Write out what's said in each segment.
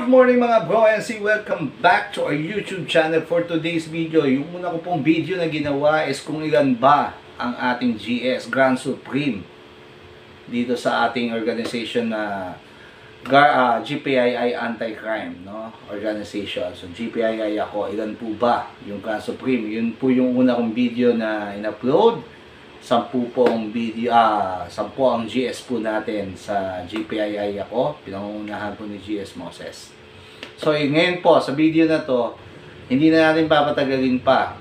Good morning mga bro and see welcome back to our YouTube channel for today's video. Yung una ko pong video na ginawa is kung ilan ba ang ating GS Grand Supreme dito sa ating organization na Gar, ah, GPII Anti-Crime no? organization. So GPII ako, ilan po ba yung Grand Supreme? Yun po yung una kong video na in-upload. Sampu po ang video, ah, sampu ang GS po natin sa GPII ako. Pinangungunahan po ni GS Moses. So yun, ngayon po, sa video na to, hindi na natin papatagalin pa.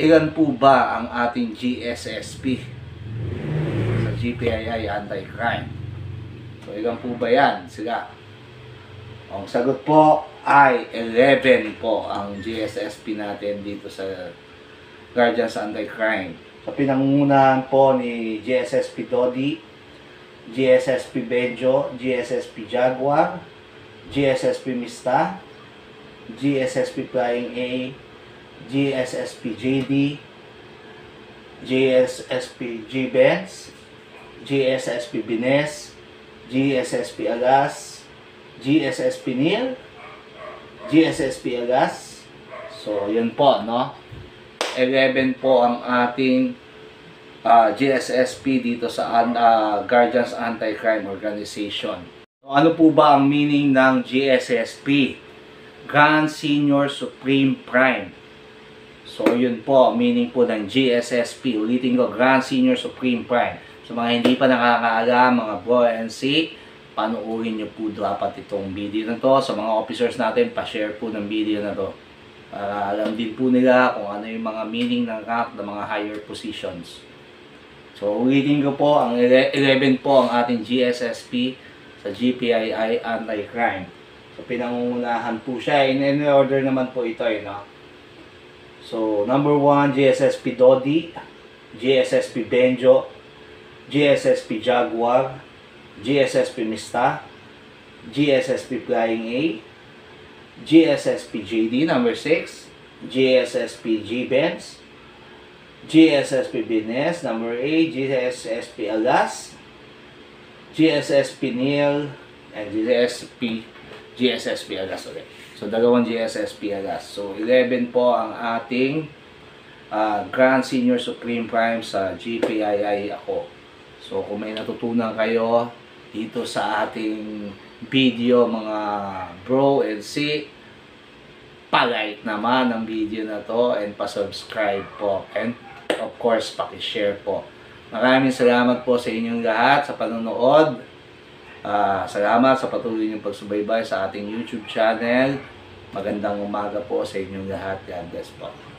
Ilan po ba ang ating GSSP sa GPII Anti-Crime? So ilan po ba yan sila? Ang sagot po ay 11 po ang GSSP natin dito sa Guardians Anti-Crime. Sa pinangungunahan po ni GSSP Dodi, GSSP Benjo, GSSP Jaguar, GSSP Mista, GSSP Flying A, GSSP JD, GSSP G-Benz, GSSP Bines, GSSP Agas, GSSP Neil, GSSP Agas. So, yun po, no? 11 po ang ating ah, GSSP dito sa ah, Guardians Anti-Crime Organization. So, ano po ba ang meaning ng GSSP? Grand Senior Supreme Prime. So, yun po, meaning po ng GSSP. Ulitin ko, Grand Senior Supreme Prime. So, mga hindi pa nakakaalam, mga bro and see, panuorin nyo po dapat itong video na to. Sa mga officers natin, pa-share po ng video na to. Para alam din po nila kung ano yung mga meaning ng rank ng mga higher positions. So, ulitin ko po, ang ele- 11 po ang ating GSSP sa GPII Anti-Crime. So, pinangungunahan po siya. In any order naman po ito, eh, no? So, number 1, GSSP Dodi, GSSP Benjo, GSSP Jaguar, GSSP Mista, GSSP Flying A, GSSP JD number 6, GSSP G-Benz, GSSP Bines number 8, GSSP Agas, GSSP Neil, and GSSP GSSP Agas ulit. So, dalawang GSSP Agas. So, 11 po ang ating ah, Grand Senior Supreme Prime sa GPII ako. So, kung may natutunan kayo dito sa ating video mga bro and see, pa-like naman ang video na to and pa-subscribe po. And of course, paki-share po. Maraming salamat po sa inyong lahat sa panonood. Ah, salamat sa patuloy niyong pagsubaybay sa ating YouTube channel. Magandang umaga po sa inyong lahat. God bless po.